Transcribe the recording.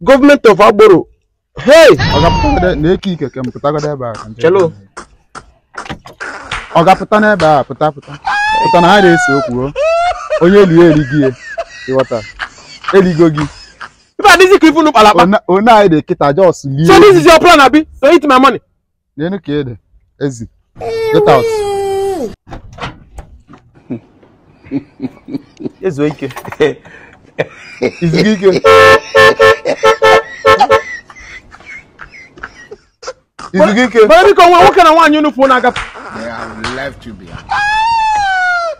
government of agboro hey na-eki ikeke m pụtagodo ebe a chelo ọ ga-apụta n'ebe a pụta pụta pụta na ha na-ese okwu onye elie erighi ịghọta eligo gị If I dizzy even look alapa. Oh, now oh, they kita just leave. So this is your plan, Abi? So eat my money. Then okay, Ezi. Get out. Ezu ike. Izugu ike. Izugu ike. Bọrọ dịka onwe nwoke na nwaanyị unu pụọ na-agafe. They have left you behind.